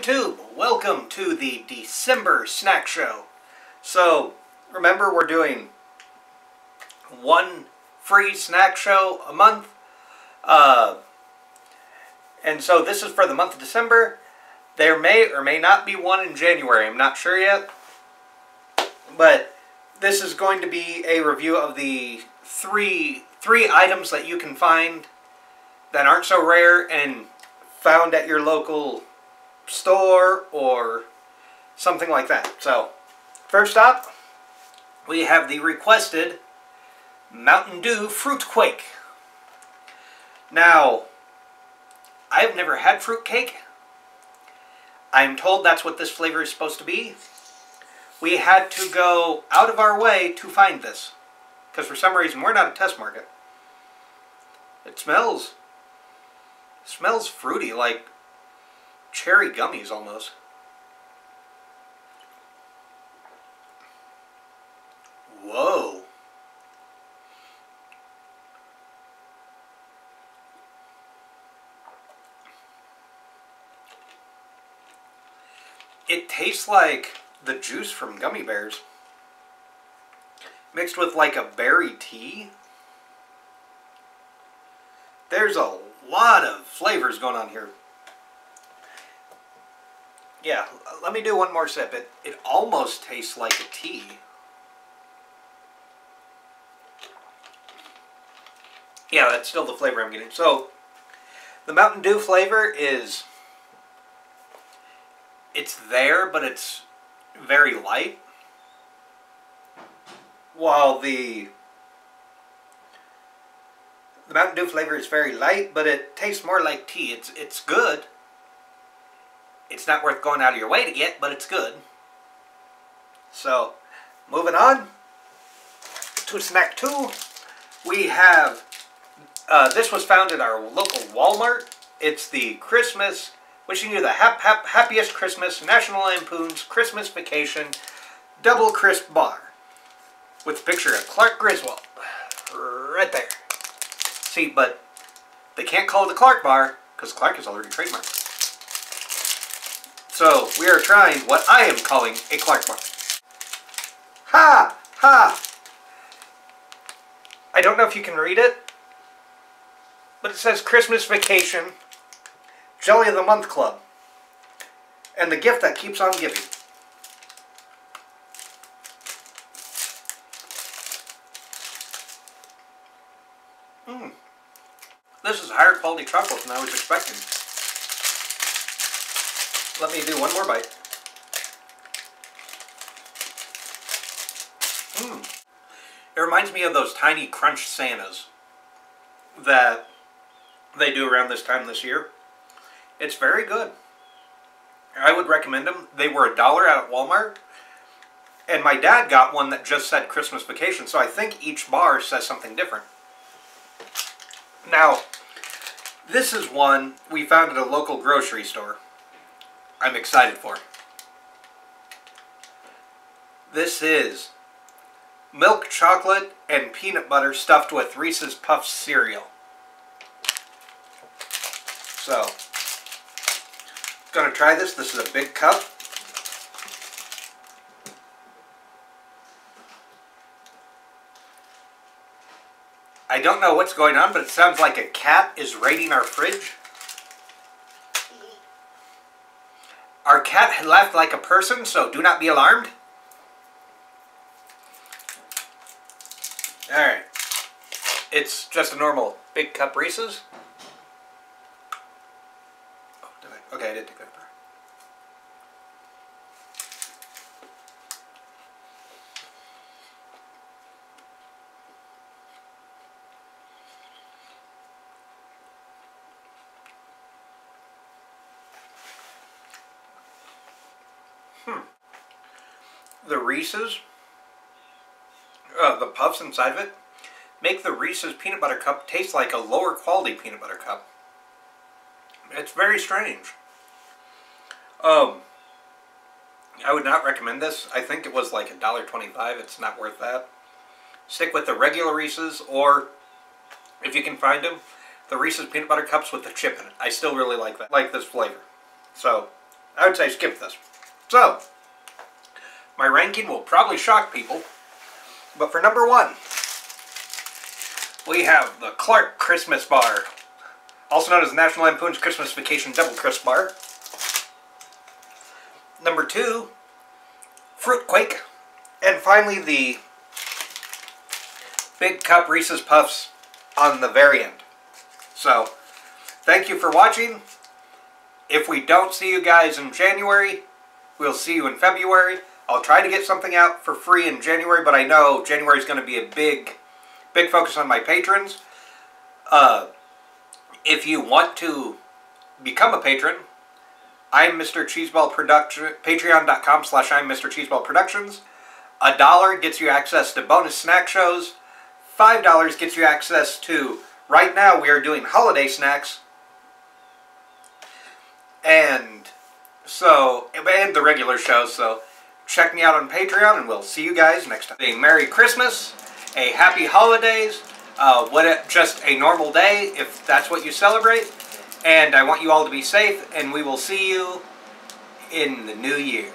YouTube, welcome to the December Snack Show. So, remember we're doing one free snack show a month. Uh, and so this is for the month of December. There may or may not be one in January, I'm not sure yet. But this is going to be a review of the three three items that you can find that aren't so rare and found at your local store or something like that. So, first up, we have the requested Mountain Dew Fruit Quake. Now, I've never had fruit cake. I'm told that's what this flavor is supposed to be. We had to go out of our way to find this. Because for some reason, we're not a test market. It smells... smells fruity, like cherry gummies almost. Whoa. It tastes like the juice from gummy bears mixed with like a berry tea. There's a lot of flavors going on here. Yeah, let me do one more sip. It, it almost tastes like a tea. Yeah, that's still the flavor I'm getting. So, the Mountain Dew flavor is... It's there, but it's very light. While the... The Mountain Dew flavor is very light, but it tastes more like tea. It's, it's good. It's not worth going out of your way to get, but it's good. So, moving on to snack two, we have, uh, this was found at our local Walmart. It's the Christmas, wishing you the hap hap happiest Christmas, National Lampoon's Christmas Vacation Double Crisp Bar. With a picture of Clark Griswold. Right there. See, but they can't call it the Clark Bar, because Clark is already trademarked. So, we are trying what I am calling a Clark bar. Ha! Ha! I don't know if you can read it, but it says Christmas Vacation, Jelly of the Month Club, and the gift that keeps on giving. Mmm. This is higher quality chocolate than I was expecting. Let me do one more bite. Mmm. It reminds me of those tiny crunch Santas that they do around this time this year. It's very good. I would recommend them. They were a dollar out at Walmart. And my dad got one that just said Christmas Vacation, so I think each bar says something different. Now, this is one we found at a local grocery store. I'm excited for. This is milk chocolate and peanut butter stuffed with Reese's Puffs cereal. So, gonna try this. This is a big cup. I don't know what's going on, but it sounds like a cat is raiding our fridge. Our cat left like a person, so do not be alarmed. Alright. It's just a normal big cup Reese's. Oh, did I? Okay, I did take that apart. Hmm. The Reese's, uh, the puffs inside of it, make the Reese's peanut butter cup taste like a lower quality peanut butter cup. It's very strange. Um, I would not recommend this. I think it was like a dollar twenty-five. It's not worth that. Stick with the regular Reese's, or if you can find them, the Reese's peanut butter cups with the chip in it. I still really like that. Like this flavor. So, I would say skip this. So, my ranking will probably shock people, but for number one, we have the Clark Christmas Bar, also known as National Lampoon's Christmas Vacation Double Crisp Bar. Number two, Fruitquake. And finally, the Big Cup Reese's Puffs on the very end. So, thank you for watching. If we don't see you guys in January, we'll see you in February. I'll try to get something out for free in January, but I know January is going to be a big, big focus on my patrons. Uh, if you want to become a patron, I'm Mr. Cheeseball Production, patreon.com slash I'm Mr. Cheeseball Productions. A dollar gets you access to bonus snack shows. Five dollars gets you access to, right now we are doing holiday snacks. And so, and the regular show, so check me out on Patreon and we'll see you guys next time. A Merry Christmas, a Happy Holidays, uh, what a, just a normal day if that's what you celebrate. And I want you all to be safe, and we will see you in the new year.